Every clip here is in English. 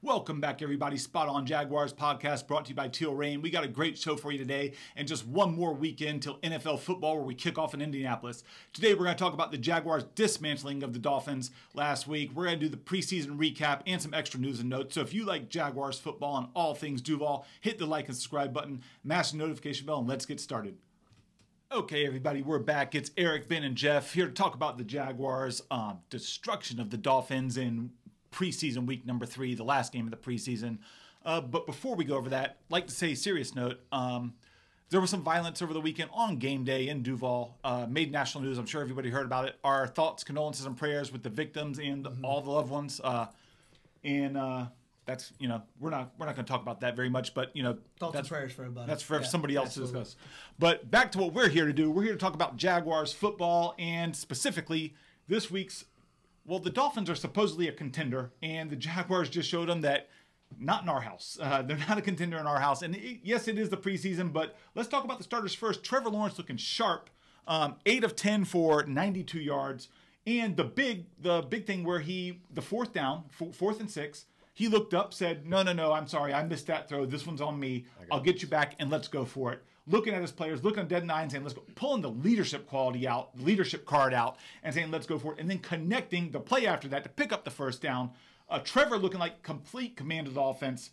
Welcome back, everybody. Spot on Jaguars podcast brought to you by Teal Reign. We got a great show for you today, and just one more weekend till NFL football where we kick off in Indianapolis. Today, we're going to talk about the Jaguars' dismantling of the Dolphins last week. We're going to do the preseason recap and some extra news and notes. So, if you like Jaguars football and all things Duval, hit the like and subscribe button, mash the notification bell, and let's get started. Okay, everybody, we're back. It's Eric, Ben, and Jeff here to talk about the Jaguars' um, destruction of the Dolphins in preseason week number three, the last game of the preseason. Uh, but before we go over that, like to say, serious note. Um, there was some violence over the weekend on game day in Duval. Uh, made national news. I'm sure everybody heard about it. Our thoughts, condolences, and prayers with the victims and mm-hmm. all the loved ones. Uh, and uh, that's you know we're not we're not going to talk about that very much, but you know thoughts and prayers for everybody. That's for yeah, somebody else absolutely. to discuss. But back to what we're here to do. We're here to talk about Jaguars football and specifically this week's well, the Dolphins are supposedly a contender, and the Jaguars just showed them that not in our house. Uh, they're not a contender in our house. And it, yes, it is the preseason, but let's talk about the starters first. Trevor Lawrence looking sharp, um, eight of ten for 92 yards, and the big the big thing where he the fourth down, fourth and six. He looked up, said, "No, no, no, I'm sorry, I missed that throw. This one's on me. I'll get you back, and let's go for it." Looking at his players, looking at dead nine, saying, let's go, pulling the leadership quality out, leadership card out, and saying, let's go for it. And then connecting the play after that to pick up the first down. Uh, Trevor looking like complete command of the offense.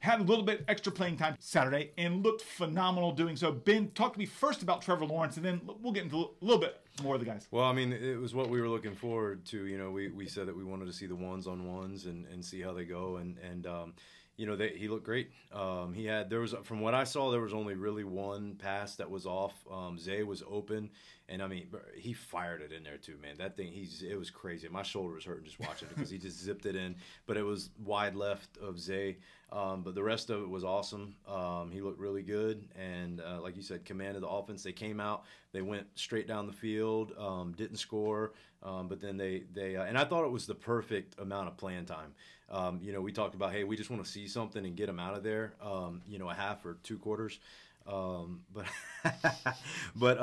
Had a little bit extra playing time Saturday and looked phenomenal doing so. Ben, talk to me first about Trevor Lawrence, and then we'll get into a little bit more of the guys. Well, I mean, it was what we were looking forward to. You know, we, we said that we wanted to see the ones on ones and, and see how they go. And, and um, you know, they, he looked great. Um, he had there was from what I saw, there was only really one pass that was off. Um, Zay was open, and I mean, he fired it in there too, man. That thing, he's it was crazy. My shoulder was hurting just watching it because he just zipped it in. But it was wide left of Zay. Um, but the rest of it was awesome. Um, he looked really good, and uh, like you said, commanded the offense. They came out, they went straight down the field, um, didn't score, um, but then they they uh, and I thought it was the perfect amount of playing time. Um, you know, we talked about hey, we just want to see something and get them out of there. Um, you know, a half or two quarters, but but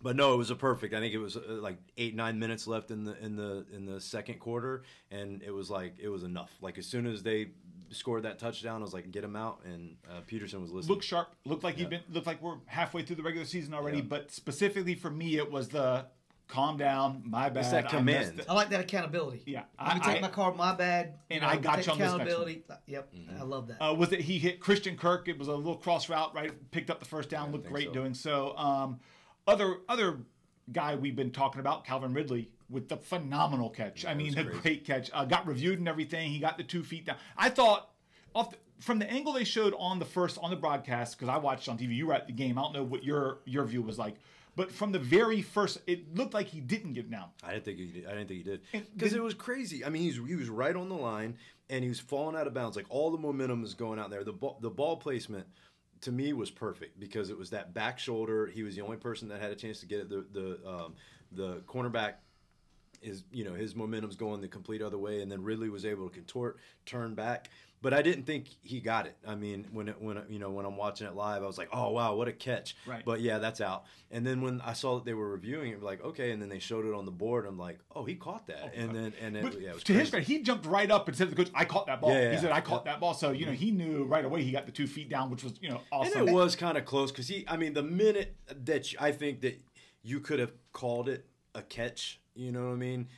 but no, it was a perfect. I think it was uh, like eight nine minutes left in the in the in the second quarter, and it was like it was enough. Like as soon as they scored that touchdown, I was like, get him out, and uh, Pederson was listening. Looked sharp. Looked like yeah. he'd been. Looked like we're halfway through the regular season already. Yeah. But specifically for me, it was the calm down. My bad. It's that command. I, I like that accountability. Yeah, Let me take I, my car. My bad. And I got you on accountability. Yep, mm-hmm. I love that. Uh, was it he hit Christian Kirk? It was a little cross route, right? Picked up the first down. Yeah, looked great so. doing so. Um, other other guy we've been talking about, Calvin Ridley, with the phenomenal catch. Yeah, I mean, the crazy. great catch. Uh, got reviewed and everything. He got the two feet down. I thought off the, from the angle they showed on the first on the broadcast because I watched on TV. You were at the game. I don't know what your your view was like. But from the very first, it looked like he didn't get down. I didn't think he did. I didn't think he did because it was crazy. I mean, he was, he was right on the line and he was falling out of bounds. Like all the momentum was going out there. The ball, the ball placement to me was perfect because it was that back shoulder. He was the only person that had a chance to get it. The the um, the cornerback is you know his momentum's going the complete other way, and then Ridley was able to contort, turn back. But I didn't think he got it. I mean, when it, when you know when I'm watching it live, I was like, oh wow, what a catch! Right. But yeah, that's out. And then when I saw that they were reviewing it, like okay, and then they showed it on the board, I'm like, oh, he caught that. Oh, and then and then yeah, to crazy. his credit, he jumped right up and said to the coach, I caught that ball. Yeah, yeah, he said I caught that ball. So you know he knew right away he got the two feet down, which was you know awesome. And it was kind of close because he, I mean, the minute that you, I think that you could have called it a catch, you know what I mean?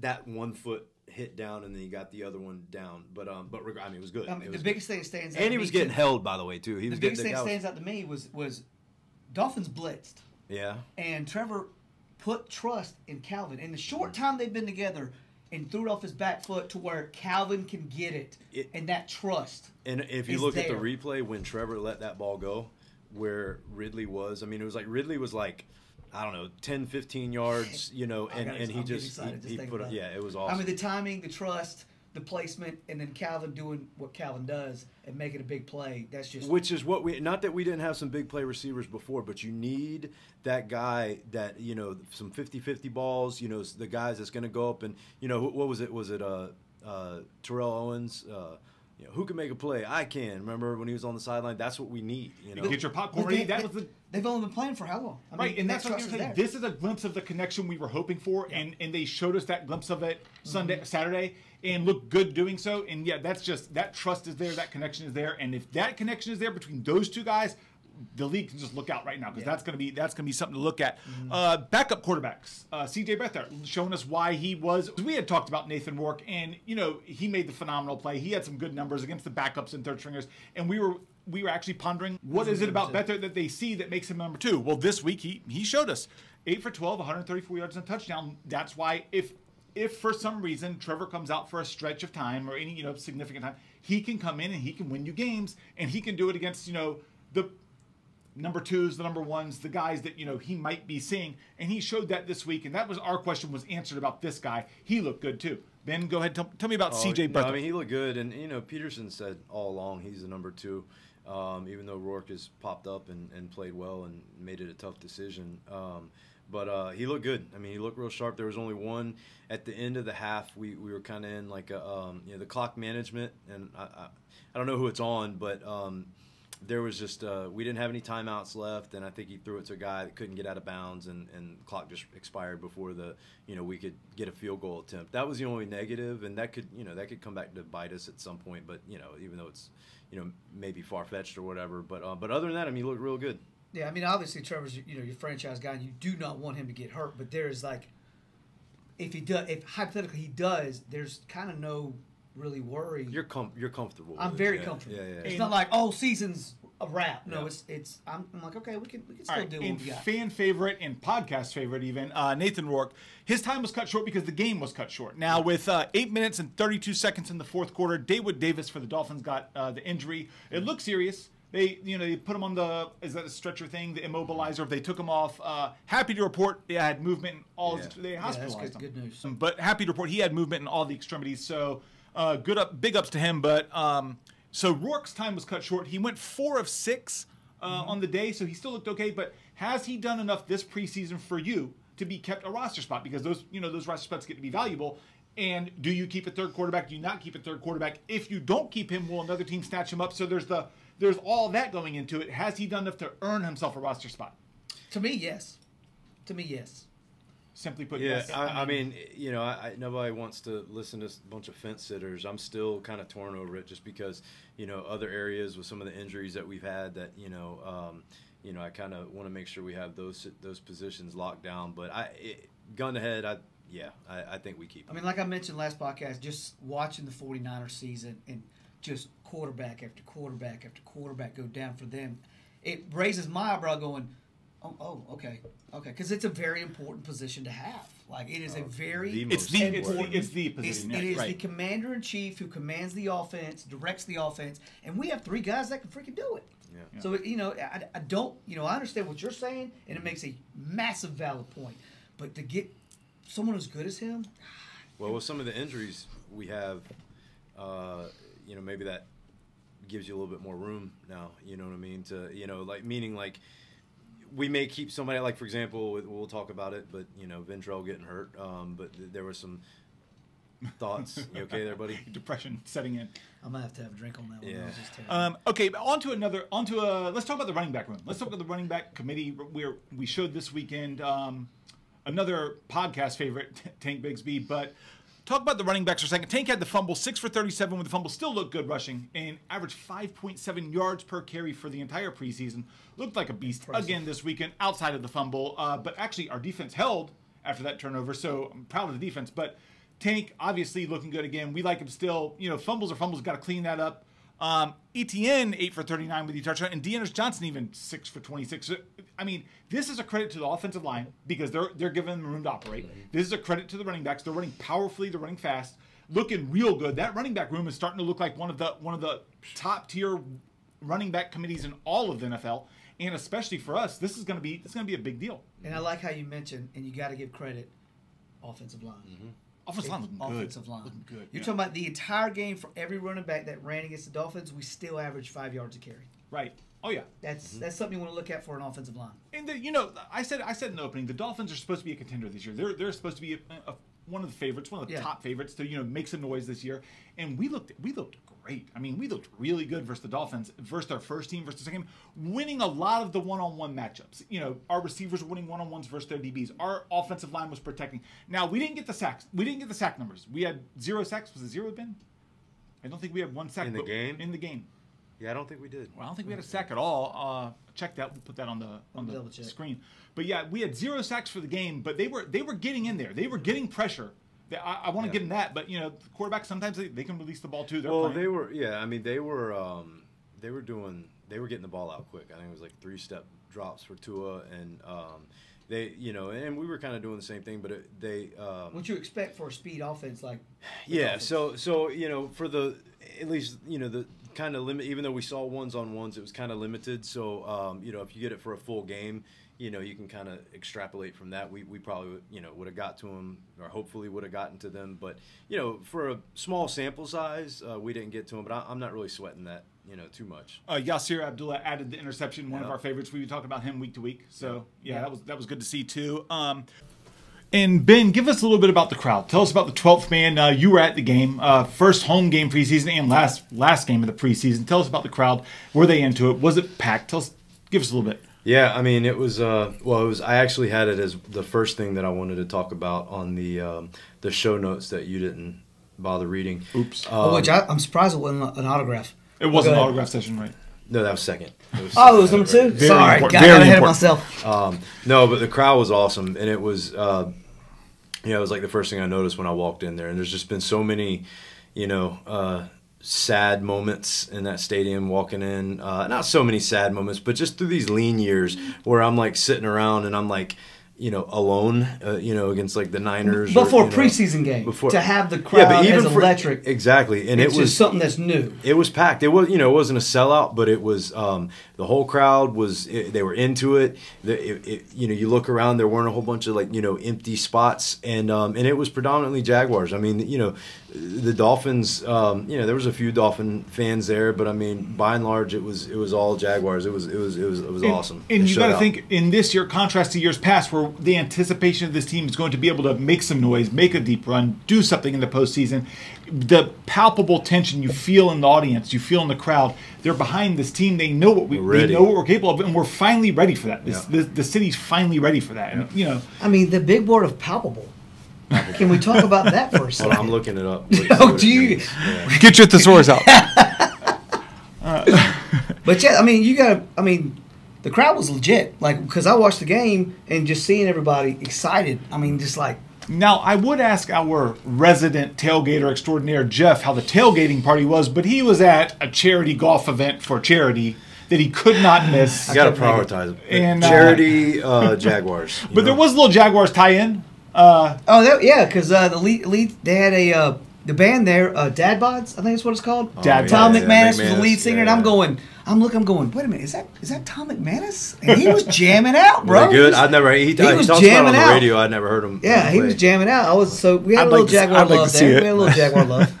That one foot hit down and then he got the other one down. But um, but I mean, it was good. Um, it was the biggest good. thing that stands out. And he was getting too, held, by the way, too. He the was biggest thing that stands out to me was was Dolphins blitzed. Yeah. And Trevor put trust in Calvin. In the short time they've been together, and threw it off his back foot to where Calvin can get it, it and that trust. And if you look there. at the replay when Trevor let that ball go, where Ridley was, I mean, it was like Ridley was like I don't know, 10, 15 yards, you know, and, and he just, he, just he put it, yeah, it was awesome. I mean, the timing, the trust, the placement, and then Calvin doing what Calvin does and making a big play. That's just which is what we not that we didn't have some big play receivers before, but you need that guy that you know some 50-50 balls. You know, the guys that's going to go up and you know what was it? Was it uh, uh, Terrell Owens? Uh, you know, who can make a play? I can. Remember when he was on the sideline? That's what we need. You know, Get your popcorn ready. they, That was the they've only been playing for how long? I Right, mean, and that's what I'm saying. This is a glimpse of the connection we were hoping for, and and they showed us that glimpse of it mm-hmm. Sunday, Saturday, and looked good doing so. And yeah, that's just that trust is there, that connection is there, and if that connection is there between those two guys, the league can just look out right now because Yeah. that's gonna be that's gonna be something to look at. Uh, backup quarterbacks, uh, C.J. Beathard showing us why he was. We had talked about Nathan Rourke, and you know he made the phenomenal play. He had some good numbers against the backups and third stringers, and we were we were actually pondering what is it about Beathard that they see that makes him number two. Well, this week he he showed us eight for 12, 134 yards and a touchdown. That's why if if for some reason Trevor comes out for a stretch of time or any you know significant time, he can come in and he can win you games, and he can do it against you know the number twos, the number ones, the guys that you know he might be seeing, and he showed that this week. And that was our question was answered about this guy. He looked good too. Ben, go ahead. Tell, tell me about Oh, C.J. no, I mean, he looked good, and you know, Pederson said all along he's the number two. Um, even though Rourke has popped up and, and played well and made it a tough decision, um, but uh, he looked good. I mean, he looked real sharp. There was only one at the end of the half. We, we were kind of in like a um, you know the clock management, and I, I, I don't know who it's on, but um, there was just uh, we didn't have any timeouts left, and I think he threw it to a guy that couldn't get out of bounds, and, and clock just expired before the you know we could get a field goal attempt. That was the only negative, and that could you know that could come back to bite us at some point. But you know even though it's you know maybe far fetched or whatever, but uh, but other than that, I mean, he looked real good. Yeah, I mean, obviously Trevor's you know your franchise guy, and you do not want him to get hurt. But there is like, if he does, if hypothetically he does, there's kind of no really worry. You're com- you're comfortable. I'm with it. very Yeah, comfortable. Yeah, yeah. It's And- not like oh season's a wrap. No, Yeah. it's it's. I'm, I'm like okay, we can we can still right, do what and we got. fan favorite and podcast favorite even uh, Nathan Rourke. His time was cut short because the game was cut short. Now with uh, eight minutes and 32 seconds in the fourth quarter, Daewood Davis for the Dolphins got uh, the injury. It looked serious. They, you know, they put him on the is that a stretcher thing, the immobilizer. They took him off. Uh, happy to report they had movement in all. Yeah. They that's hospitalized good- him. good news. Um, But happy to report he had movement in all the extremities. So uh, good up, big ups to him. But um, so Rourke's time was cut short. He went four of six uh, on the day, so he still looked okay. But has he done enough this preseason for you to be kept a roster spot? Because those you know those roster spots get to be valuable. And do you keep a third quarterback? Do you not keep a third quarterback? If you don't keep him, will another team snatch him up? So there's the there's all that going into it. Has he done enough to earn himself a roster spot? to me, yes. To me, yes. Simply put, Yeah, yes. I, I mean, you know, I, I, nobody wants to listen to a bunch of fence sitters. I'm still kind of torn over it, just because you know other areas with some of the injuries that we've had that you know, um, you know, I kind of want to make sure we have those those positions locked down. But I, it, gun to head, I yeah, I, I think we keep. I mean, like I mentioned last podcast, just watching the 49ers season and just quarterback after quarterback after quarterback go down for them, it raises my eyebrow going, oh, oh okay, okay, because it's a very important position to have. Like it is a very the it's the it's the, important- it's the position. it yeah, is the commander in chief who commands the offense, directs the offense, and we have three guys that can freaking do it. Yeah. So you know, I, I don't, you know, I understand what you're saying, and it makes a massive valid point. But to get someone as good as him, Well, with some of the injuries we have, uh, you know, maybe that gives you a little bit more room now. You know what I mean? To you know, like meaning like we may keep somebody like for example, we'll talk about it, but you know, Ventrell getting hurt. Um, but th- there were some thoughts. You okay there, buddy? Depression setting in. I'm gonna have to have a drink on that one. Yeah. That just. Um, okay, on to another. On to a. Let's talk about the running back room. Let's talk about the running back committee. Where we showed this weekend um, another podcast favorite, Tank Bigsby. But talk about the running backs for a second. Tank had the fumble, six for thirty-seven with the fumble. Still looked good rushing and averaged five point seven yards per carry for the entire preseason. Looked like a beast again this weekend outside of the fumble. Uh, but actually, our defense held after that turnover. So I'm proud of the defense. But Tank obviously looking good again. We like him still. You know, fumbles are fumbles. Got to clean that up. Um, ETN eight for thirty nine with the touchdown, and D'Ernest Johnson even six for twenty six. I mean, this is a credit to the offensive line because they're they're giving them room to operate. This is a credit to the running backs. They're running powerfully. They're running fast, looking real good. That running back room is starting to look like one of the one of the top tier running back committees in all of the NFL, and especially for us, this is going to be this is going to be a big deal. and I like how you mentioned, and you got to give credit, offensive line. Offensive line looking good. Offensive line. Looking good. You're yeah. talking about the entire game for every running back that ran against the Dolphins. We still averaged five yards a carry. right. Oh yeah. That's mm-hmm. that's something you want to look at for an offensive line. And the, you know, I said I said in the opening, the Dolphins are supposed to be a contender this year. They're they're supposed to be a, a one of the favorites, one of the Yeah. top favorites to you know make some noise this year. And we looked we looked great. I mean, we looked really good versus the Dolphins, versus our first team, versus the second, winning a lot of the one-on-one matchups. You know, our receivers were winning one-on-ones versus their DBs. Our offensive line was protecting. Now we didn't get the sacks. We didn't get the sack numbers. We had zero sacks. Was it zero, Ben? I don't think we had one sack In the game? In the game. Yeah, I don't think we did. Well, I don't think we had a sack at all. Uh, check that. We'll put that on the on the check. screen. But yeah, we had zero sacks for the game. But they were they were getting in there. They were getting pressure. They, I, I want to Yeah. give them that. But you know, quarterbacks sometimes they, they can release the ball too. They're Well, playing. they were. Yeah, I mean, they were. Um, they were doing. They were getting the ball out quick. I think it was like three step drops for Tua, and um, they, you know, and we were kind of doing the same thing, but it, they. Um, What you expect for a speed offense like? yeah. Dolphins? So so you know for the at least you know the kind of limit. Even though we saw ones on ones, it was kind of limited. So um, you know if you get it for a full game. You know, you can kind of extrapolate from that. We, we probably, would- you know, would have got to them, or hopefully would have gotten to them. But you know, for a small sample size, uh, we didn't get to them. But I, I'm not really sweating that, you know, too much. uh, Yasir Abdullah added the interception, one of our favorites. We would talk about him week to week. So yeah, Yeah. that was that was good to see too. Um, and Ben, give us a little bit about the crowd. Tell us about the 12th man. Uh, you were at the game, uh, first home game preseason and last last game of the preseason. Tell us about the crowd. Were they into it? Was it packed? Tell us, give us a little bit. Yeah, I mean, it was. Uh, well, it was. I actually had it as the first thing that I wanted to talk about on the um, the show notes that you didn't bother reading. Oops. Oh, Um, which I, I'm surprised it wasn't an autograph. It was an autograph session, right? No, that was second. It was Oh, it was number two. Very Sorry, important, got, very ahead of myself. Um, no, but the crowd was awesome, and it was, uh, you know, it was like the first thing I noticed when I walked in there. And there's just been so many, you know, uh, sad moments in that stadium walking in. Uh, not so many sad moments, but just through these lean years where I'm like sitting around and I'm like, you know, alone, uh, you know, against like the Niners. before or, you know, preseason game, before- to have the crowd Yeah, but as for- electric, exactly, and it was just something that's new. it was packed. It was, you know, it wasn't a sellout, but it was. Um, the whole crowd was. It, they were into it. The, it, it. You know, you look around, there weren't a whole bunch of like you know empty spots, and um, and it was predominantly Jaguars. I mean, you know, the Dolphins. Um, you know, there was a few Dolphin fans there, but I mean, by and large, it was it was all Jaguars. It was it was it was it was And- awesome. And It you got to think in this year, contrast to years past, where the anticipation of this team is going to be able to make some noise, make a deep run, do something in the postseason. The palpable tension you feel in the audience, you feel in the crowd. They're behind this team. They know what we We're they know what we're capable of, and we're finally ready for that. This, Yeah. the, the city's finally ready for that. And you know, I mean, the big word of palpable. Can we talk about that for a Well, second? I'm looking it up. Oh, do you- get your thesaurus out. But yeah, I mean, you got. I mean, the crowd was legit. Like because I watched the game and just seeing everybody excited. I mean, just like Now, I would ask our resident tailgater extraordinaire, Jeff, how the tailgating party was, but he was at a charity golf event for charity that he could not miss. You got to couldn't make it. prioritize it. And, uh, charity uh, Jaguars. you But there was a little Jaguars tie-in. Uh, oh that, yeah, because uh, the lead, lead they had a uh, the band there, uh, Dad Bods, I think that's what it's called. Dad yeah, Tom yeah, McManus, was the lead singer, yeah, and I'm going. I'm looking. I'm going. Wait a minute. Is that is that Tom McManus? And he was jamming out, bro. they good. I've never. He, he, he talks was about it on jamming the out. radio. I'd never heard him. Yeah, he was jamming out. I was so we had I'd a little like Jaguar I'd like love there. We had a little Jaguar love.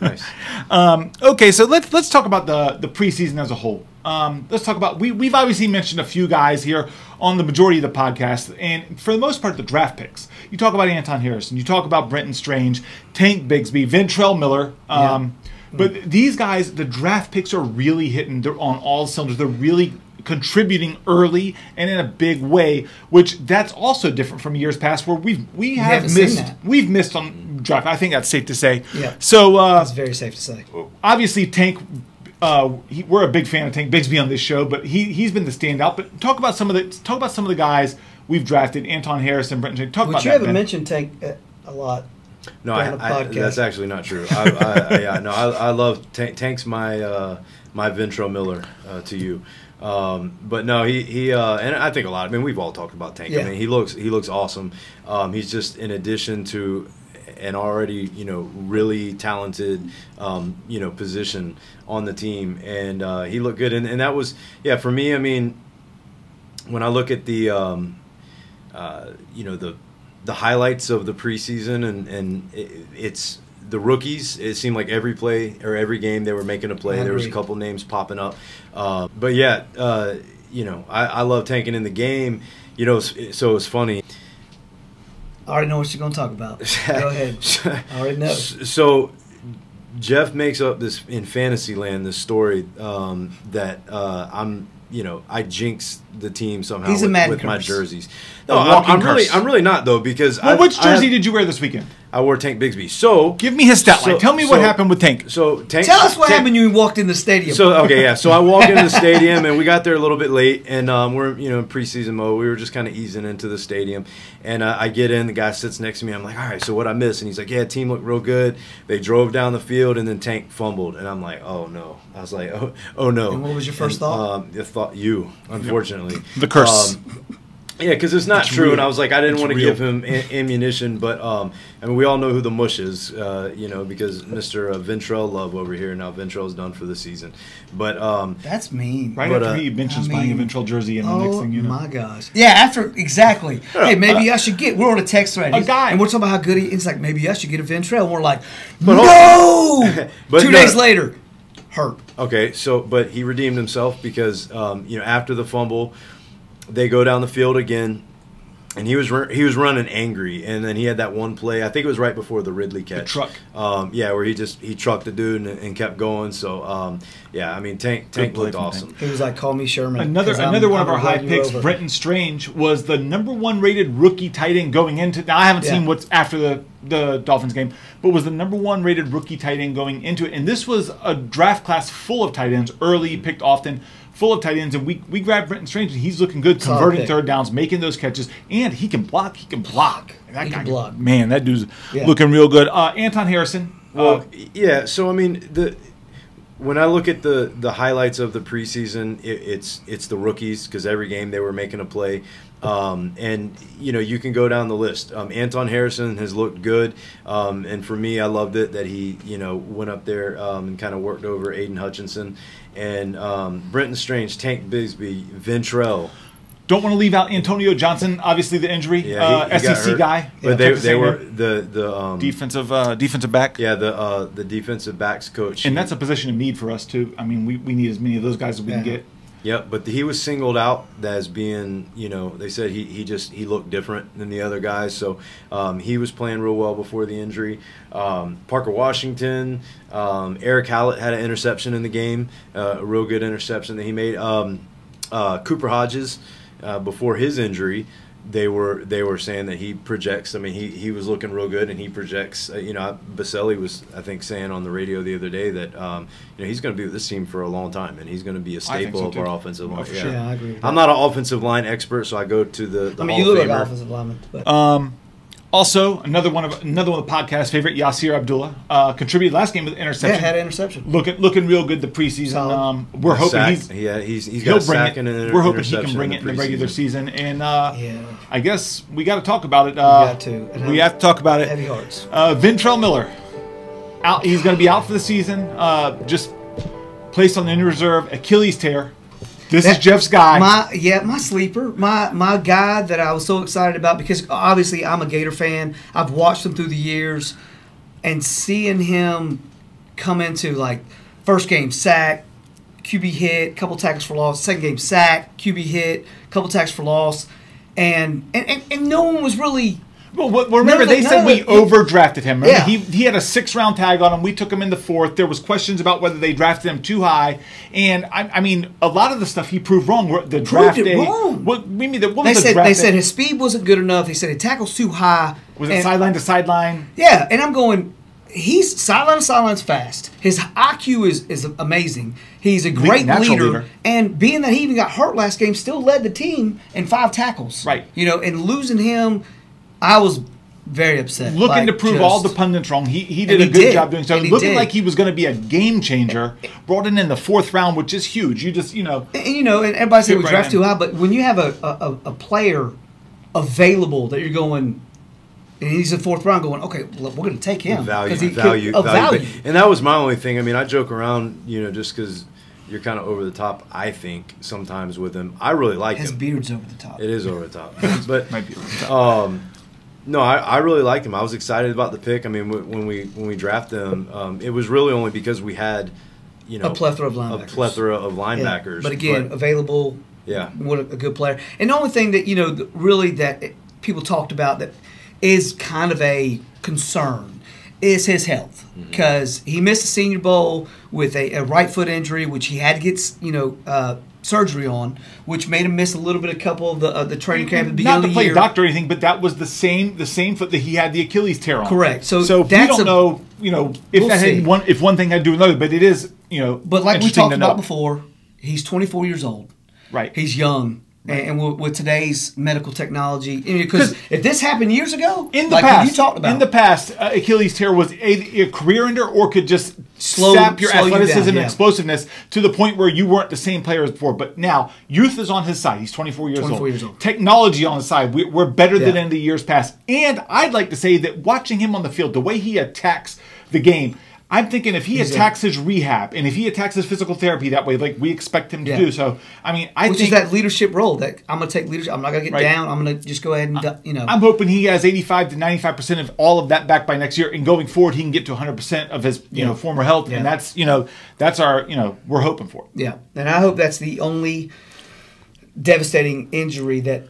Nice. okay, so let's let's talk about the the preseason as a whole. Um, let's talk about we we've obviously mentioned a few guys here on the majority of the podcast, and for the most part, the draft picks. You talk about Anton Harrison, you talk about Brenton Strange, Tank Bigsby, Ventrell Miller. Um, But these guys, the draft picks are really hitting. They're on all cylinders. They're really contributing early and in a big way, which that's also different from years past where we've we have haven't missed we've missed on draft. I think that's safe to say. Yeah. So uh, That's very safe to say. obviously Tank. Uh, he, we're a big fan of Tank Bigsby on this show, but he he's been the standout. But talk about some of the talk about some of the guys we've drafted: Anton Harrison, Brenton. Strange. Talk But about you that. haven't Ben. mentioned Tank uh, a lot. No, I, I, that's actually not true. I, I, I, yeah, no, I, I love Tank, Tank's my uh, my Ventrell Miller uh, to you. Um, but no, he he uh, and I think a lot. I mean, we've all talked about Tank. Yeah. I mean, he looks he looks awesome. Um, he's just in addition to an already you know really talented um, you know position on the team, and uh, he looked good. And, and that was yeah for me. I mean, when I look at the um, uh, you know the the highlights of the preseason and and it, it's the rookies. It seemed like every play or every game they were making a play. There was a couple names popping up, uh, but yeah, uh, you know I, I love tanking in the game. You know, so it's funny. I already know what you're going to talk about. Go ahead. I already know. So Jeff makes up this in Fantasyland this story um, that uh, I'm you know I jinx the team somehow He's a with, Madden with my jerseys. Oh, no, I'm, I'm really. I'm really not though because Well, I, which jersey have- did you wear this weekend? I wore Tank Bigsby. So Give me his stat So- line. Tell me what happened with Tank. so Tank, Tell us what Tank- happened when you walked in the stadium. So okay, yeah. So I walked into the stadium and we got there a little bit late, and um, we're you know in preseason mode. We were just kind of easing into the stadium, and uh, I get in. The guy sits next to me. I'm like, all right, so what I miss? And he's like, yeah, team looked real good. They drove down the field, and then Tank fumbled, and I'm like, oh no. I was like, oh, oh no. And what was your first And, thought? Um, the thought you, unfortunately, The curse. Um, yeah, because it's not It's true, real. and I was like, I didn't want to give him a- ammunition, but um, I mean, we all know who the mush is, uh, you know, because Mr. Uh, Ventrell Love over here now. Ventrell's done for the season, but um, That's mean. Right But, after uh, he mentions I buying a Ventrell jersey, and the Oh next thing you know, my gosh! Yeah, after exactly. Hey, maybe I should get. We're on a text thread. A guy- and we're talking about how good he. It's like maybe I should get a Ventrell. And we're like, But no. But Two no. days later, hurt. Okay, so but he redeemed himself because um, you know after the fumble, they go down the field again, and he was he was running angry, and then he had that one play. I think it was right before the Ridley catch. truck. Um, yeah, where he just he trucked the dude and, and kept going. So um, yeah, I mean Tank Tank play looked from awesome. He was like, "Call me Sherman." Another 'cause I'm- another one of I'm our high picks, over." Brenton Strange, was the number one rated rookie tight end going into. Now I haven't Yeah. seen what's after the the Dolphins game, but was the number one rated rookie tight end going into it. And this was a draft class full of tight ends, early picked often, full of tight ends. And we we grabbed Brenton Strange, and he's looking good, converting third downs, making those catches, and he can block. He can block. That He guy can block. Man, that dude's Yeah. looking real good. Uh, Anton Harrison. uh, Well, yeah. So I mean, the when I look at the the highlights of the preseason, it, it's it's the rookies because every game they were making a play, um, and you know you can go down the list. Um, Anton Harrison has looked good, um, and for me, I loved it that he you know went up there um, and kind of worked over Aidan Hutchinson. And um, Brenton Strange, Tank Bigsby, Ventrell, don't want to leave out Antonio Johnson. Obviously, the injury. Yeah, uh, he- he got SEC guy. but Yeah, they they were the the um, defensive uh, defensive back. yeah the uh, the defensive backs coach, And he- that's a position of need for us too. I mean, we, we need as many of those guys as we can get. Yep, but he was singled out as being, you know, they said he, he just he looked different than the other guys. So um, he was playing real well before the injury. Um, Parker Washington, um, Erick Hallett had an interception in the game, uh, a real good interception that he made. Um, uh, Cooper Hodges, uh, before his injury, they were they were saying that he projects. I mean, he, he was looking real good, and he projects. Uh, you know, Boselli was I think saying on the radio the other day that um, you know he's going to be with this team for a long time, and he's going to be a staple so, of too. our offensive Oh, line. for yeah. sure. Yeah, I agree. I'm not an offensive line expert, so I go to the. the I mean, Hall you look of like an offensive lineman, but Um, also, another one of another one of the podcast favorite, Yasir Abdullah, uh, contributed last game with an yeah, interception. had an interception. looking looking real good the preseason. Um, we're hoping Sack. he's yeah, he's he's he'll got a bring sack it. and an inter- We're hoping he can interception bring it in the regular season. And uh, Yeah, I guess we got to talk about it. Uh, got to. We have- have to talk about it. heavy hearts. Uh, Ventrell Miller, out. He's going to be out for the season. Uh, just placed on the injured reserve. Achilles tear. This is Jeff's guy. My yeah, my sleeper, my my guy that I was so excited about because obviously I'm a Gator fan. I've watched him through the years, and seeing him come into like first game sack, QB hit, couple tackles for loss. Second game sack, QB hit, couple tackles for loss, and and, and, and no one was really Well, well, remember of they the- said we overdrafted him. Remember Yeah. he he had a six round tag on him. We took him in the fourth. There was questions about whether they drafted him too high, and I, I mean a lot of the stuff he proved wrong. The draft it day. wrong. What, we mean, the, what They was the said draft they day? said his speed wasn't good enough. They said his tackles too high. was it sideline to sideline? Yeah, and I'm going. He's sideline to sideline's fast. His IQ is is amazing. He's a great leader, leader. and being that he even got hurt last game, still led the team in five tackles. Right. You know, and losing him, I was very upset. Looking Like, to prove just- all the pundits wrong. He he did And a he good did. job doing so. And Looking did. like he was going to be a game changer. Brought in in the fourth round, which is huge. You just you know And, you know, and everybody said we right draft in. too high, but when you have a, a, a- a player available that you're going, and he's in fourth round, going, okay, well, we're going to take him value, 'cause he- value, a value, value. And that was my only thing. I mean, I joke around, you know, just because you're kind of over the top. I think sometimes with him, I really like His him. beard's over the top. It is over the top, but might be. um, no, I, I really liked him. I was excited about the pick. I mean, wh- when we when we drafted him, um, it was really only because we had, you know, A plethora of linebackers. a plethora of Yeah, linebackers. But again, available. yeah, What a, a good player. And the only thing that you know, really that people talked about that is kind of a concern is his health because he missed the Senior Bowl with a, a right foot injury, which he had to get you know uh, surgery on, which made him miss a little bit a couple of the uh, the training camp at the beginning Not to play year. doctor or anything, but that was the same the same foot that he had the Achilles tear on. Correct. So so we don't a- know, you know, if We'll that see. had one if one thing had to do with another, but it is, you know, But like we talked about before, he's 24 years old. Right. He's young. And, with, with today's medical technology, because if this happened years ago, in the like past, you talked about, in the past, uh, Achilles tear was a, a career ender or could just Slow- sap your slow you down, athleticism and explosiveness to the point where you weren't the same player as before. But now, youth is on his side. He's 24 years 24 old. years old. Technology on his side. We, we're better than in the years past. And I'd like to say that watching him on the field, the way he attacks the game. I'm thinking if he He's attacks his rehab and if he attacks his physical therapy that way, like we expect him to Yeah. do. So, I mean, I which think is that leadership role that I'm going to take leadership. I'm not going to get Right. down. I'm going to just go ahead and you know. I'm hoping he has 85 to 95 percent of all of that back by next year, and going forward, he can get to 100 percent of his you Yeah. know former health, Yeah. and that's you know that's our you know we're hoping for. yeah, and I hope that's the only devastating injury that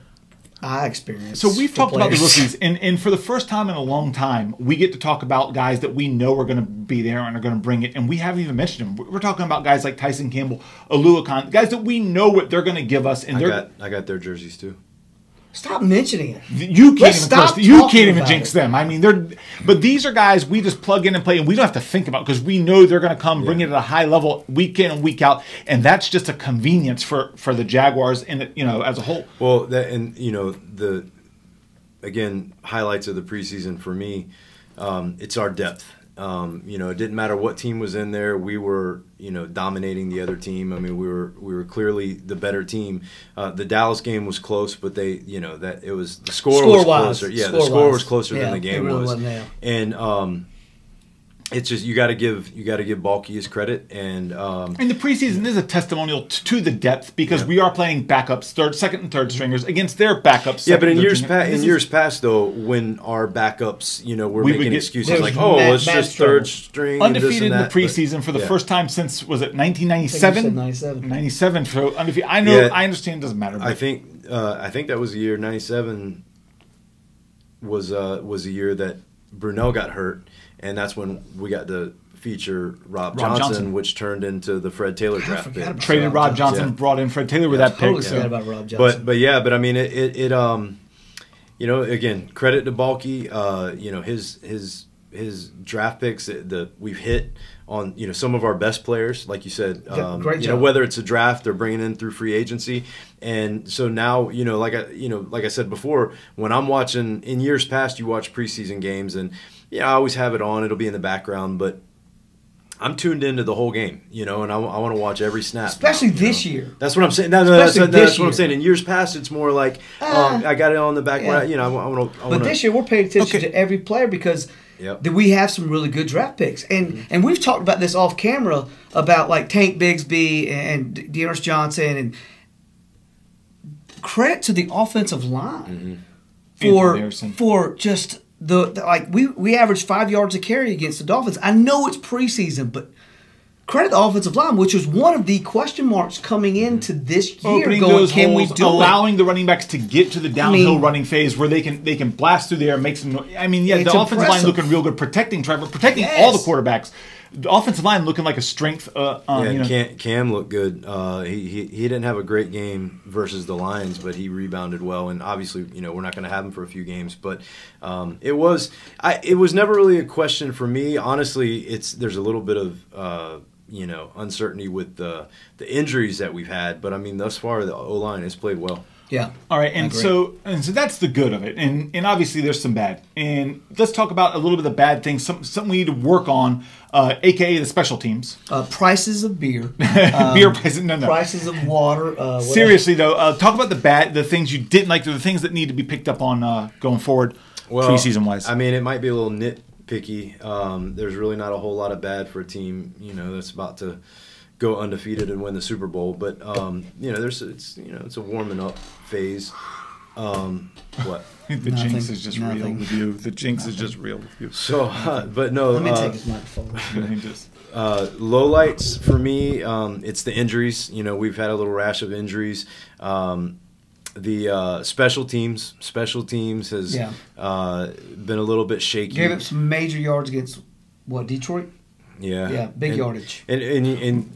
I experienced. So we've for talked about the rookies, and, and for the first time in a long time, we get to talk about guys that we know are going to be there and are going to bring it, and we haven't even mentioned them. We're talking about guys like Tyson Campbell, Oluokun, guys that we know what they're going to give us, and I they're got I got their jerseys too. Stop mentioning it. You can't Let's even stop curse, you can't even jinx it. them. I mean, they're but these are guys we just plug in and play, and we don't have to think about because we know they're going to come, bring it at a high level week in and week out, and that's just a convenience for for the Jaguars and you know as a whole. Well, that and you know the again highlights of the preseason for me, um, it's our depth. Um, you know, it didn't matter what team was in there. We were, you know, dominating the other team. I mean, we were we were clearly the better team. Uh, the Dallas game was close, but they, you know, that it was the score, was Score-wise, closer. Yeah, the score-wise. was closer Yeah, than the game really was. And um, it's just you got to give you got to give Baalke his credit and. Um, And the preseason is a testimonial t- to the depth because we are playing backups, third, second, and third stringers against their backups. Yeah, but in years past, in years past though, when our backups, you know, were We would making get- excuses like, "Oh, mad- it's mad just trouble. third string," and this undefeated in the that, but- preseason for the yeah. first time since was it I 1997? 97. 97 so undefeated. I know, Yeah. I understand, it doesn't matter. I think uh, I think that was the year '97 was uh, was the year that Brunell got hurt, and that's when we got to feature Rob, Rob Johnson, Johnson. which turned into the Fred Taylor draft pick. about traded Rob Rob Johnson, Johnson. brought in Fred Taylor with that Totally pick. forgot so- about Rob Johnson. But but yeah, but I mean it it, it um you know again credit to Baalke uh you know his his his draft picks that the we've hit on you know some of our best players like you said um, great you know whether it's a draft or bringing in through free agency and so now you know like I you know like I said before when I'm watching in years past you watch preseason games and yeah I always have it on it'll be in the background but I'm tuned into the whole game, you know, and I, want to watch every snap. Especially now, this know. year. That's what I'm saying. No, no, that's, Especially that's what I'm saying. In years past, it's more like um, I got it on the back. yeah. You know, I want to. I But wanna, this year we're paying attention Okay. to every player because Yep. that we have some really good draft picks, and mm-hmm. and we've talked about this off camera about like Tank Bigsby and D'Ernest Johnson, and credit to the offensive line mm-hmm. for Anthony Harrison. for just the, the like we we averaged five yards a carry against the Dolphins. I know it's preseason, but. Credit the offensive line, which was one of the question marks coming into this year. opening going, those can holes, we do it? allowing the running backs to get to the downhill mean- running phase where they can they can blast through there and make some. no- I mean, yeah, the It's offensive line looking real good, protecting Trevor, protecting all the quarterbacks. The offensive line looking like a strength. Uh, uh, yeah, you know, Cam, Cam looked good. Uh, he, he he didn't have a great game versus the Lions, but he rebounded well. And obviously, you know, we're not going to have him for a few games, but um, it was I it was never really a question for me. Honestly, it's there's a little bit of. Uh, you know, uncertainty with the the injuries that we've had, but I mean, thus far the O line has played well. Yeah. All right, and so and so that's the good of it, and and obviously there's some bad, and let's talk about a little bit of the bad things, some, something we need to work on, uh, aka the special teams, Uh, prices of beer. beer prices. No, no. prices of water. Uh. Seriously though, uh, talk about the bad, the things you didn't like, the things that need to be picked up on uh, going forward, preseason wise. I mean, it might be a little nitpicky. Um, there's really not a whole lot of bad for a team, you know, that's about to go undefeated and win the Super Bowl. But um, you know, there's it's you know it's a warming up phase. Um, what? the Nothing, jinx is just real with you. The jinx is just real with you. So, uh, but no, Let me uh, take his microphone. I mean, just- uh, lowlights for me, um, it's the injuries. You know, we've had a little rash of injuries. Um, the uh, special teams, special teams has Yeah. uh, been a little bit shaky. Gave up some major yards against what Detroit. yeah, Yeah, big And- yardage. and, and and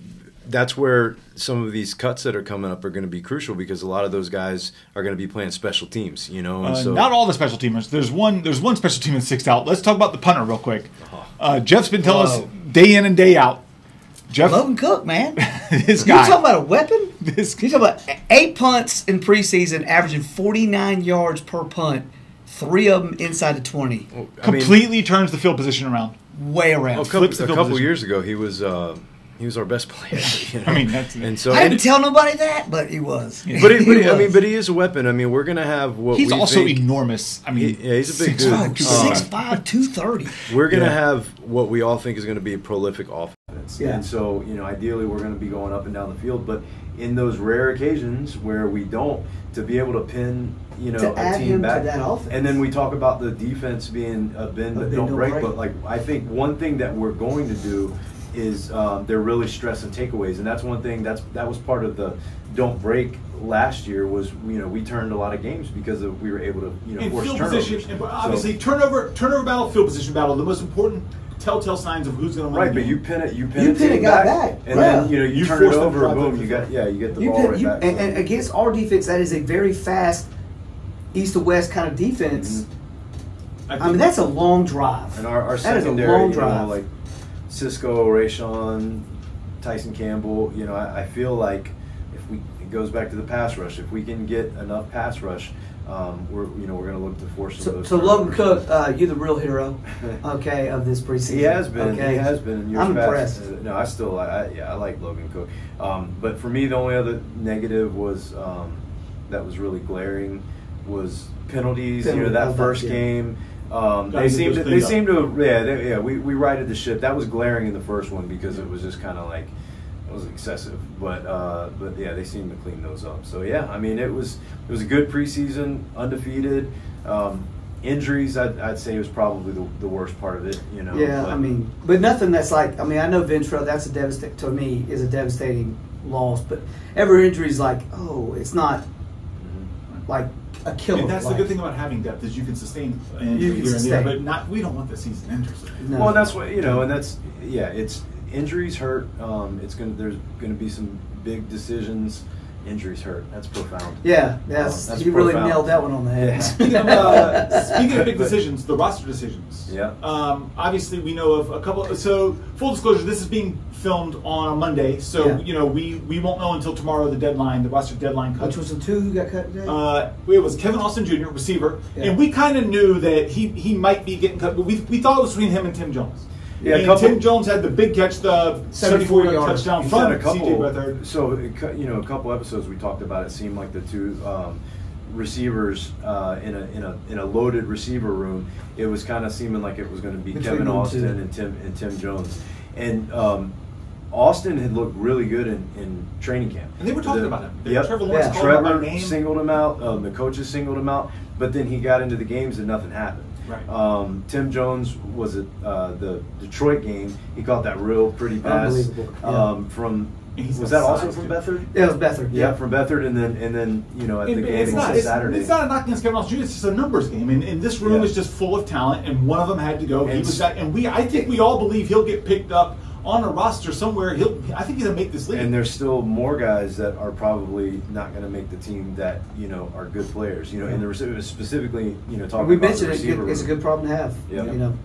that's where some of these cuts that are coming up are going to be crucial because a lot of those guys are going to be playing special teams, you know. Uh, so not all the special teamers. There's one. There's one special team that sticks out. Let's talk about the punter real quick. Uh, Jeff's been telling us day in and day out. Jeff, Logan Cooke, man. this guy. You guy. talking about a weapon? This- You talking about eight punts in preseason, averaging 49 yards per punt, three of them inside the 20, I mean, completely turns the field position around. way around. a couple, a couple years ago, he was uh, he was our best player. You know? I mean, that's- and so I didn't tell nobody that, but he was. but, he, but He he- I mean, but he is a weapon. I mean, we're gonna have what He's we also think, enormous. I mean, He- yeah, he's a big six dude. five, Oh, two Uh, 6'5", 230. We're gonna Yeah. have what we all think is going to be a prolific offense, Yeah. and so you know, ideally, we're going to be going up and down the field. But in those rare occasions where we don't, to be able to pin, you know, To a add team him to back, that offense. and then we talk about the defense being a bend A but don't don't break. break. But like, I think one thing that we're going to do is um, they're really stressing takeaways, and that's one thing that's that was part of the don't break last year was you know we turned a lot of games because of, we were able to you know in force field turnovers. position, and So- obviously turnover, turnover battle, field position battle. The most important telltale signs of who's going to win. Right, but you pin it, you pin You it, pin to it, got back, back. and Yeah. then you know you, You turn force it over, to boom, you the got yeah, you get the You ball pin, right you, back. and, and against our defense, that is a very fast east to west kind of defense. I, I mean, that's a long drive. and our, our that is a secondary, long you know, drive. like Cisco, Rayshawn, Tyson Campbell, you know, I, I feel like if we it goes back to the pass rush, if we can get enough pass rush, um, we're you know we're going to look to force some So, those. so Logan. Cooke, uh, you're the real hero, okay, of this preseason. He has been. Okay. He has been in years I'm past. impressed. Uh, No, I still, I, I, yeah, I like Logan Cooke. Um, but for me, the only other negative was um, that was really glaring was penalties. you know, that first game. Um, they seem to, they cleaned up. seemed to yeah they, yeah we, we righted the ship. That was glaring in the first one because it was just kind of like it was excessive. But uh, but yeah, they seem to clean those up. So yeah, I mean it was it was a good preseason, undefeated. Um, injuries, I'd, I'd say was probably the, the worst part of it. You know. Yeah, but- I mean, but nothing that's like. I mean, I know Ventrell. That's a devastating to me is a devastating loss. But every injury is like, oh, it's not Mhm. like a killer. and that's like, the good thing about having depth is you can sustain an You can here and there, but not. We don't want the season enders. No. Well, and that's what you know, and that's yeah. It's injuries hurt. Um, it's gonna there's gonna be some big decisions. Injuries hurt. That's profound. Yeah, that's, that's you really nailed that one on the head. Yeah. Speaking of, uh, speaking of big decisions, the roster decisions. Yeah. Um, obviously, we know of a couple. So, full disclosure, this is being filmed on a Monday, so Yeah. you know we we won't know until tomorrow the deadline, the roster deadline. cut. Which was the two who got cut today. Uh, it was Kevin Austin Jr., receiver, Yeah. and we kind of knew that he he might be getting cut, but we, we thought it was between him and Tim Jones. Yeah, and couple- Tim Jones had the big catch, the 74 yard touchdown He's from had a couple. CJ Beathard. So it you know, a couple episodes we talked about. It seemed like the two um, receivers uh, in a in a in a loaded receiver room. It was kind of seeming like it was going to be Between Kevin Austin and Tim and Tim Jones, and um, Austin had looked really good in, in training camp. And they were talking The- about him. They- Yep. Trevor Lawrence Yeah. called him Trevor singled him out. Um, the coaches singled him out. But then he got into the games and nothing happened. Right. Um, Tim Jones was at uh, the Detroit game. He caught that real pretty pass Unbelievable, yeah. um, from. He's Was that also from too. Beathard? yeah, it was Beathard. Yeah, from Beathard, and then and then you know at the game it's, not, it's, Saturday. it's not a knock against Kevin Austin Jr. It's just a numbers game, and, and this room Yeah. is just full of talent, and one of them had to go. he was that, and we. I think we all believe he'll get picked up on a roster somewhere. He'll. I think he'll make this league. and there's still more guys that are probably not going to make the team that you know are good players. You know, in the rece- specifically, you know, talking we about mentioned the it. receiver Good, it's a good problem to have. Yeah. You know.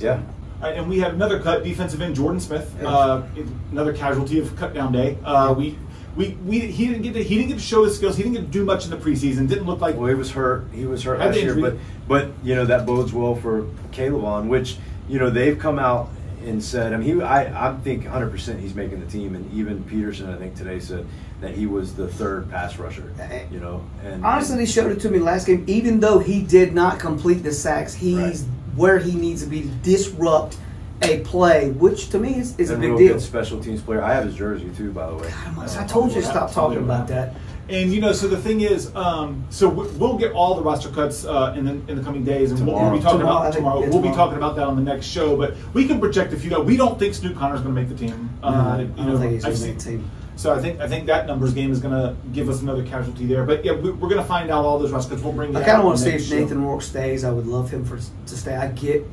Yeah, All right, and we had another cut defensive end, Jordan Smith, Yeah. uh, another casualty of cut down day. Uh, we, we, we, he didn't get to, he didn't get to show his skills. He didn't get to do much in the preseason. Didn't look like Well, he was hurt. He was hurt Had last the year, injury. but but you know that bodes well for K'Lavon which you know they've come out and said. I mean, he I I think 100 percent he's making the team, and even Pederson I think today said that he was the third pass rusher. You know, and Honestly, they showed it to me last game. Even though he did not complete the sacks, he's Right. where he needs to be to disrupt a play, which to me is, is a big deal. good special teams player. I have his jersey too, by the way. God, I uh, told you to stop talking about that. And you know, so the thing is, um, so we- we'll get all the roster cuts uh, in the in the coming days, and we'll, we'll be talking Tomorrow, about tomorrow. yeah, We'll be talking about that on the next show. But we can project a few. We don't think Snoop Conner's going to make the team. Uh, No, I don't know, think he's I've going to make the team. So I think I think that numbers game is going to give us another casualty there. But yeah, we, we're going to find out all those rest because we'll bring. I kind of want to see if next show. Nathan Rourke stays. I would love him for to stay. I get,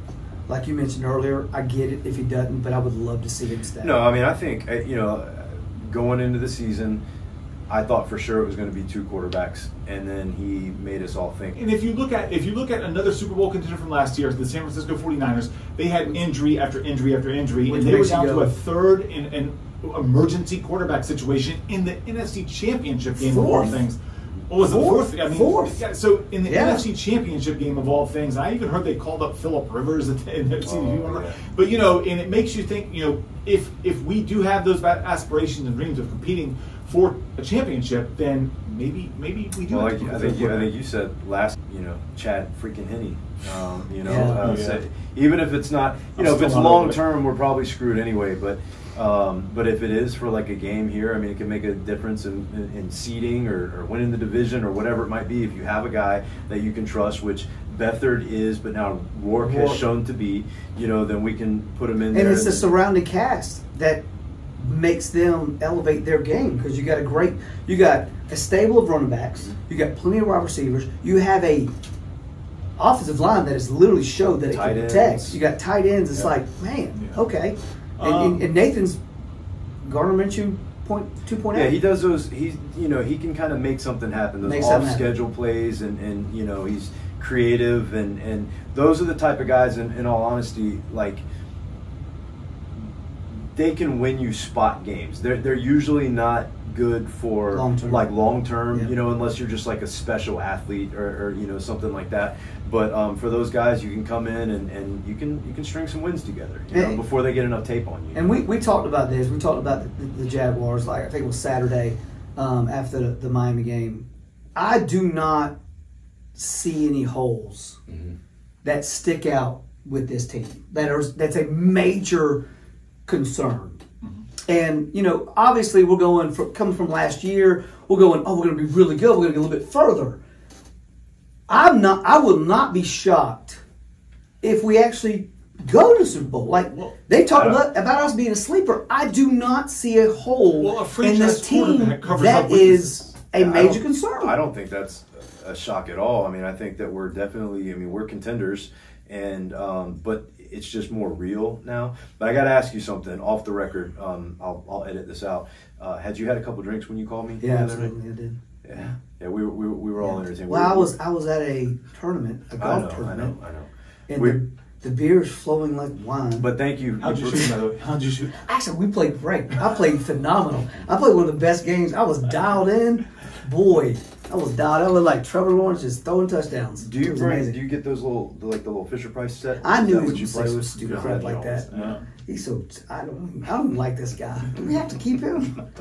like you mentioned earlier, I get it if he doesn't, but I would love to see him stay. No, I mean, I think uh, you know, going into the season, I thought for sure it was going to be two quarterbacks, and then he made us all think. And if you look at if you look at another Super Bowl contender from last year, the San Francisco 49ers, they had injury after injury after injury, Which and they were down to a third in an emergency quarterback situation in the NFC Championship game of all things. What was Fourth. it fourth? I mean, Fourth. Yeah, so in the Yeah. NFC Championship game of all things, I even heard they called up Philip Rivers at the in the NFC. Oh, yeah. But you know, and it makes you think. You know, if if we do have those ba- aspirations and dreams of competing for a championship, then maybe maybe we do. Well, have like, to I go think you. I think you said last, you know, Chad freaking Henne. Um, you know, Yeah. uh, yeah. said, even if it's not, you I'm know, if it's not over long it. term, we're probably screwed anyway. But um, but if it is for like a game here, I mean, it can make a difference in, in, in seeding or, or winning the division or whatever it might be. If you have a guy that you can trust, which Beathard is, but now Rourke, Rourke. has shown to be, you know, then we can put him in and there. it's the and- surrounding cast that makes them elevate their game because you got a great, you got a stable of running backs, you got plenty of wide receivers, you have a offensive line that has literally showed that it Tight can protect. ends. You got tight ends. It's Yeah. like, man, Yeah. okay. And, Um, and, Nathan's Gardner Minshew point two point Yeah, he does those. He's you know he can kind of make something happen. Those off schedule plays, and and you know he's creative, and and those are the type of guys. In, in all honesty, like they can win you spot games. They're they're usually not good for Long term. like long term. Yeah. You know, unless you're just like a special athlete or, or you know something like that. But um, for those guys, you can come in and, and you can you can string some wins together. You know, And- before they get enough tape on you. And we, we talked about this. We talked about the, the Jaguars. Like I think it was Saturday um, after the, the Miami game. I do not see any holes Mhm. that stick out with this team. That are that's a major concern. And you know, obviously, we're going from coming from last year. We're going. Oh, we're going to be really good. We're going to get a little bit further. I'm not. I will not be shocked if we actually go to the Super Bowl. Like Well, they talk about, about us being a sleeper. I do not see a hole Well, a in franchise this team quarterback covers up that weaknesses. is a Yeah, major don't- concern. I don't think that's a shock at all. I mean, I think that we're definitely. I mean, we're contenders, and um, but it's just more real now. But I got to ask you something off the record. Um, I'll, I'll edit this out. Uh, had you had a couple drinks when you called me? Yeah, absolutely, I did. Yeah, yeah. We were we were, we were all entertained. Well, We I was I was at a tournament, a golf I know, I know, I know. and We- the, the beer is flowing like wine. But thank you. How'd you shoot, by the way? How'd you shoot? Actually, we played great. I played phenomenal. I played one of the best games. I was dialed in. Boy, I was dialed. I was like Trevor Lawrence just throwing touchdowns. Do you bring? Do you get those little like the little Fisher Price set? I knew that he what was you gonna say play? it was stupid Yeah, crap like always- that. Yeah. He's so I don't I don't like this guy. Do we have to keep him?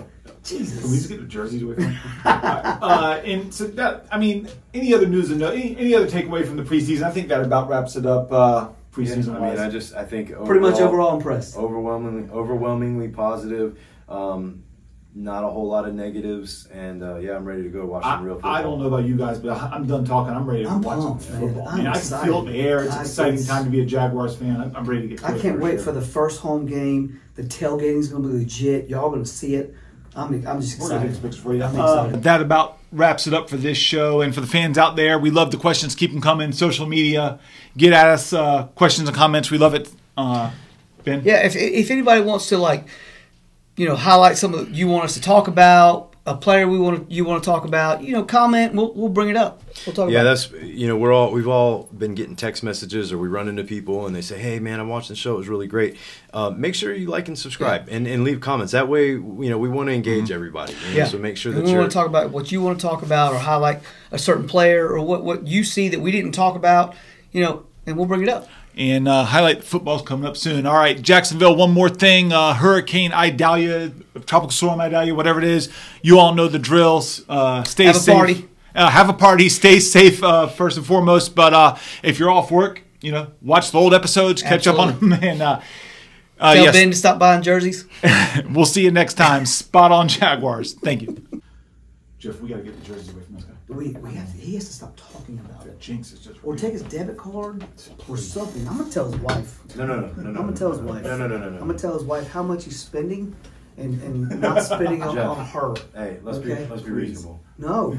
Jesus. Can we just Jesus. get the jerseys away from him? uh, and so that, I mean, any other news and no, any, any other takeaway from the preseason? I think that about wraps it up. Uh, Yeah, preseason I mean. I just I think Pretty much overall impressed. overwhelmingly overwhelmingly positive. Um, not a whole lot of negatives, and uh, yeah, I'm ready to go watch I, some real football. I don't know about you guys, but I- I'm done talking. I'm ready to I'm watch pumped, some man. football. I'm I mean, I can excited. feel the air. It's an exciting can- time to be a Jaguars fan. I'm, I'm ready to get. I can't wait sure. for the first home game. The tailgating's gonna be legit. Y'all gonna see it. I'm I'm just We're gonna excited. for you. I'm Uh, excited. that about wraps it up for this show. And for the fans out there, we love the questions. Keep them coming. Social media, get at us. Uh, questions and comments. We love it. Uh, ben. Yeah, if if anybody wants to like, you know, highlight some of you want us to talk about, a player we want to, you want to talk about, you know, comment. We'll we'll bring it up. We'll talk about Yeah, that's you know we're all we've all been getting text messages or we run into people and they say, "Hey, man, I'm watching the show. It was really great." Uh, make sure you like and subscribe and, and leave comments. That way, you know, we want to engage everybody. you know, Mm-hmm. Yeah. So make sure that we want to talk about what you want to talk about, or highlight a certain player, or what what you see that we didn't talk about. You know, and we'll bring it up. And uh, highlight football's coming up soon. All right, Jacksonville. One more thing: uh, Hurricane Idalia, tropical storm Idalia, whatever it is. You all know the drills. Uh, stay Have a party. Uh, have a party. Stay safe uh, first and foremost. But uh, if you're off work, you know, watch the old episodes, catch up on them, and uh, uh, Tell yes, Ben to stop buying jerseys. we'll see you next time. Spot on Jaguars. Thank you. Jeff, we gotta get the jerseys away from this guy. We, we have to, he has to stop talking about it, Jinx is just. or take his debit card, or something. I'm gonna tell his wife. no, no, no, no, no. I'm gonna tell his wife. No, no, no, no, no. I'm gonna tell his wife how much he's spending, and, and not spending on, Jeff. on her. Hey, let's be let's be reasonable. No,